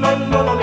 Mama.